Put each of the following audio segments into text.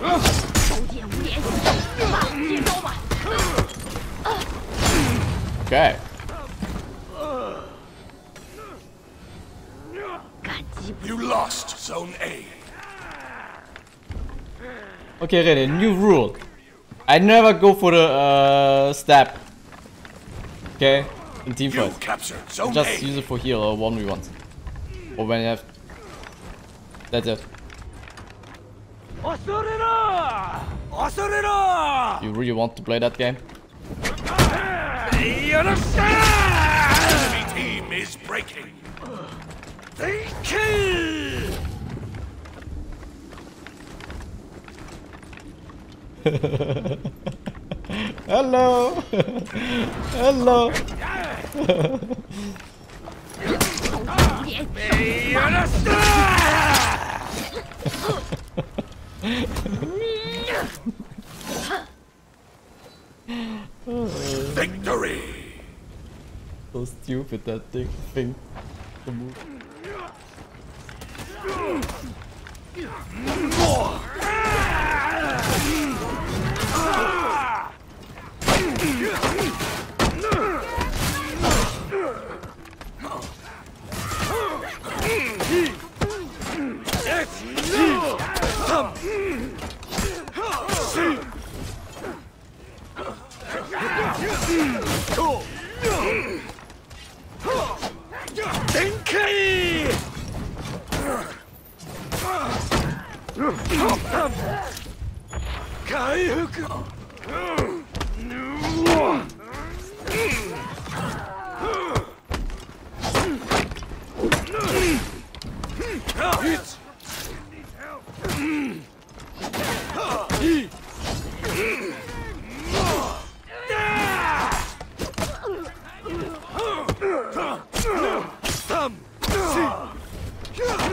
Okay. You lost Zone A. Okay, ready. New rule. I never go for the uh, stab. Okay, in team fight. Just use it for heal or one v ones. Or when you have. That's it. You really want to play that game? Enemy team is breaking. They kill. Hello. Hello. stupid that thing. thing. The move. Oh.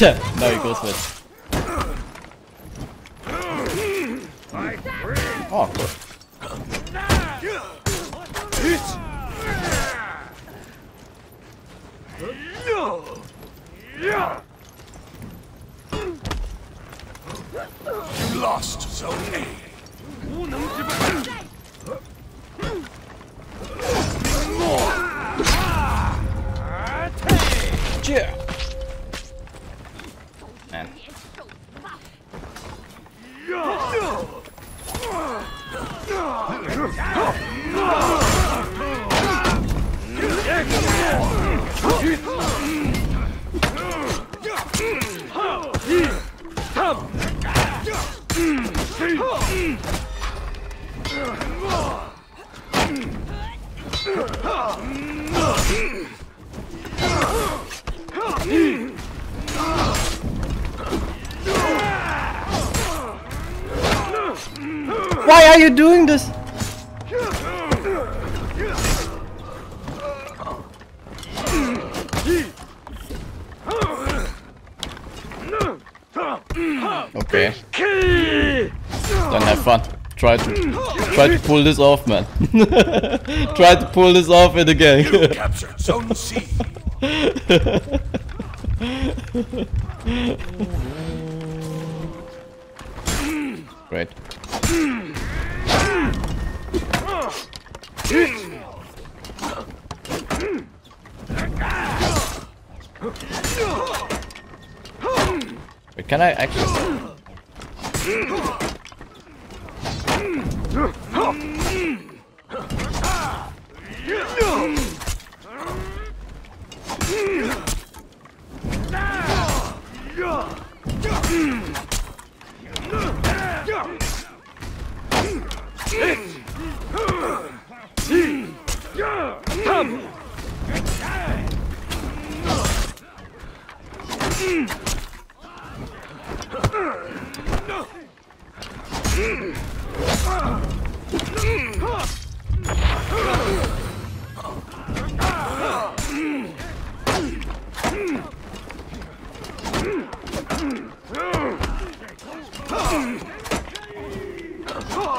Now he goes with. Oh, Why are you doing this? Then have fun. Try to try to pull this off, man. try to pull this off in the game. You Zone C. Great. Wait, can I actually? う。ん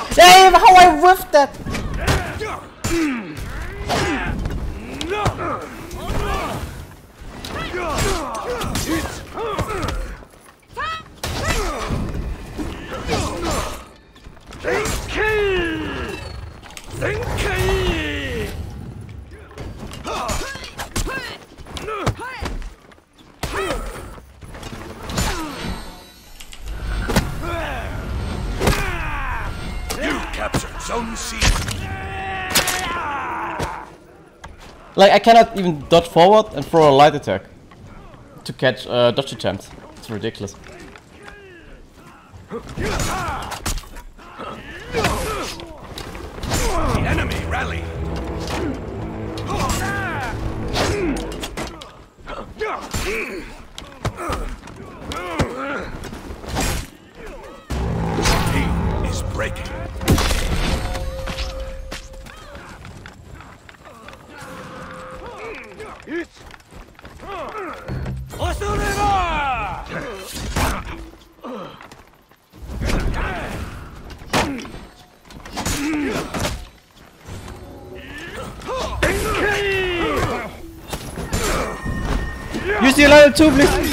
Dave, how I whiffed that! Like I cannot even dodge forward and throw a light attack to catch uh, dodge attempts. It's ridiculous. The enemy rally. Use the level 2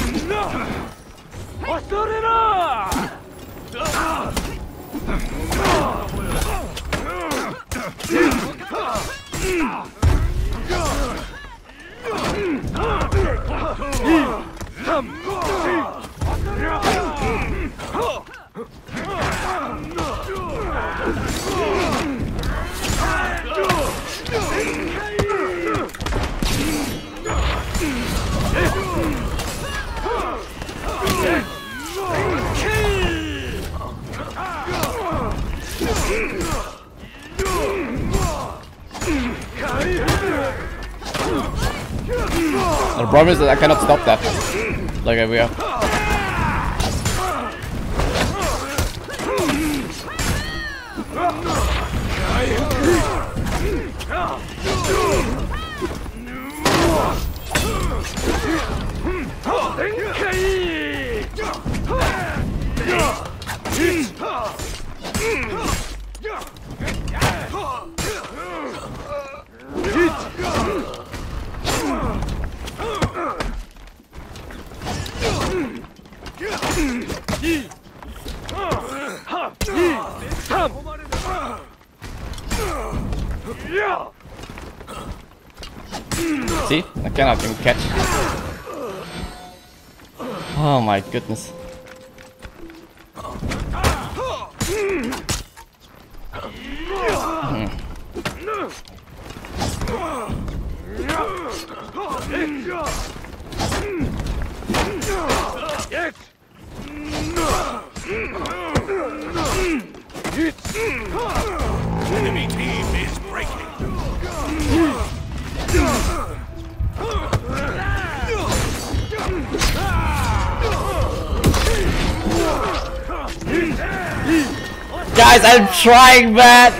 problem is that I cannot stop that. Like uh, we are. See? I cannot even catch. Oh my goodness. Enemy Guys, I'm trying, man!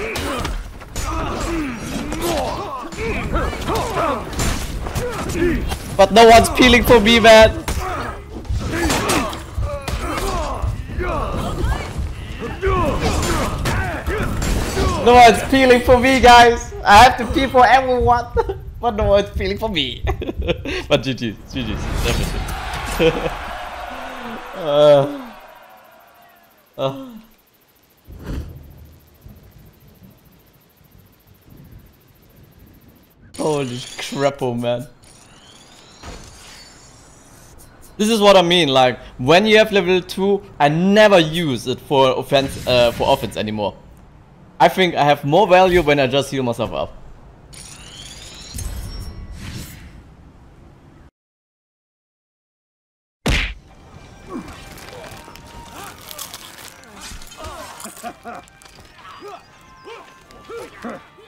But no one's peeling for me, man! No one's peeling for me, guys! I have to peel for everyone! but no one's peeling for me! but GG's, GG's, definitely. uh, uh. Holy crap, oh man. This is what I mean, like, when you have level 2, I never use it for offense, uh, for offense anymore. I think I have more value when I just heal myself up.